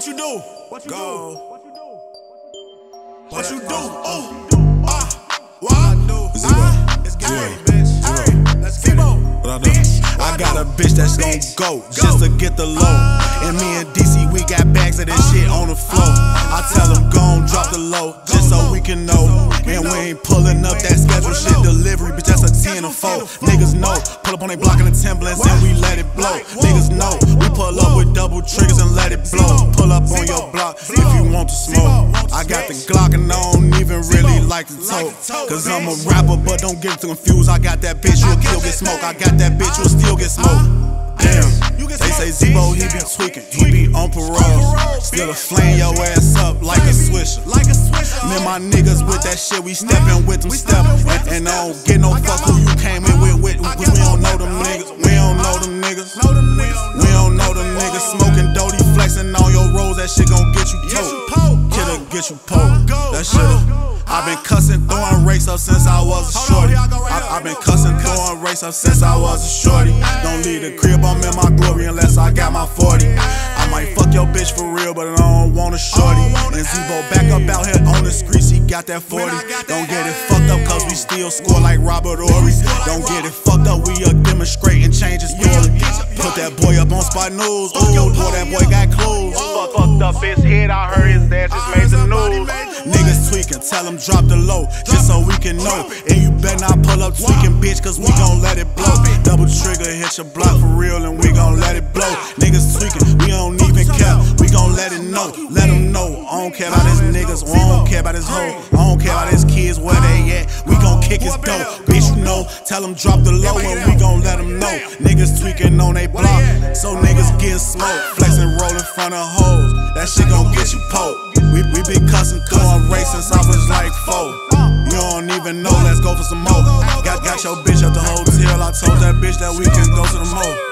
What you do? What you Go. do? What you do? What you do? Ooh. Ah. What? Zebo. Ah. It's Zebo. game, bitch. Hey, let's get it. What I do? I got a bitch that's gon' go just to get the low. And me and DC, we got bags of this shit on the floor. I tell them gon' drop the low just so we can know. And we ain't pulling up that schedule shit delivery, bitch. That's a 10 or 4. Niggas know. Pull up on they block in the Timberlands and we let it blow. Niggas block if you want to smoke. I got the Glock and I don't even really like to talk. Cause I'm a rapper, but don't get confused. I got that bitch, you'll still get smoke. I got that bitch, you'll still get smoke. Damn, they say Zebo, he be tweaking, he be on parole. Still a flame your ass up like a swisher. Me and my niggas with that shit, we steppin' with them step. And, and I don't get no fuck who you came in with, with. Get you poked. That shit. I've been cussing, throwing race up since I was a shorty. I, have been cussing, throwing race up since I was a shorty. Don't leave the crib, I'm in my glory unless I got my 40. I might fuck your bitch for real, but I don't want a shorty. And Zebo back up out here on the streets, he got that 40. Don't get it fucked up, cause we still score like Robert Horry. Don't get it fucked up, we are demonstrating changes. Put that boy up on spot news. Ooh, boy, that boy got clues. Fuck, fucked up his head. I heard his dad just made the news. Niggas tweaking, tell them drop the low, just so we can know. And you better not pull up tweaking, bitch, cause we gon' let it blow. Double trigger, hit your block for real, and we gon' let it blow. Niggas tweaking, we don't even care, we gon' let it know. Let them know, I don't care about his niggas, I don't care about his hoe, I don't care about his kids, where they at. We gon' kick his dough, bitch, you know. Tell them drop the low, and we gon' so niggas get smoked. Flexing, roll in front of hoes, that shit gon' get you poked. We, we been cussing, throwing race since I was like four. You don't even know, let's go for some more. Got, got your bitch at the hotel, I told that bitch that we can go to the mall.